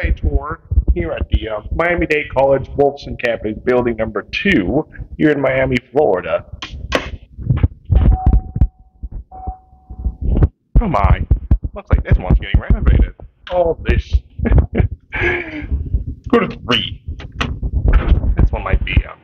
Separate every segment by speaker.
Speaker 1: cafe tour here at the uh, Miami-Dade College Wolfson campus, building number two, here in Miami, Florida. Oh my, looks like this one's getting renovated. All this. Go to three. This one might be um,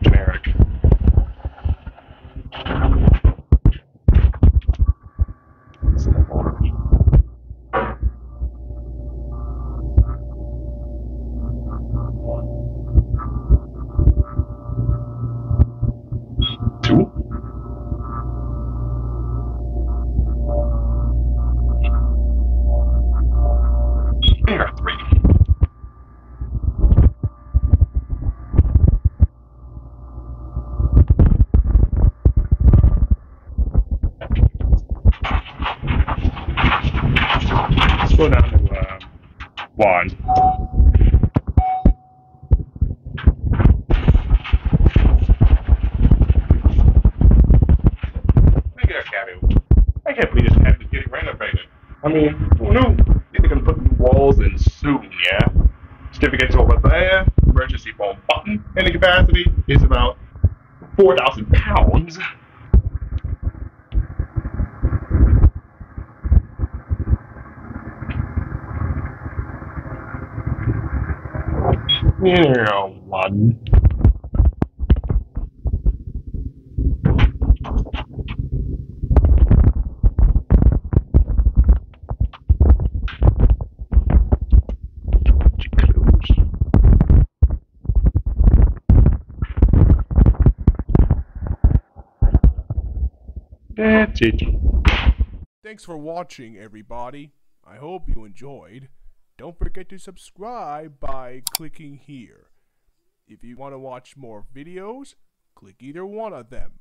Speaker 1: Go down to uh, one. Look at cabin. I can't believe this cabin is getting renovated. I mean, who knew? They're gonna put new walls in soon, yeah? Certificates over there, emergency phone button, and the capacity is about 4,000 pounds. Yeah, one. That's it.
Speaker 2: Thanks for watching, everybody. I hope you enjoyed. Don't forget to subscribe by clicking here. If you want to watch more videos, click either one of them.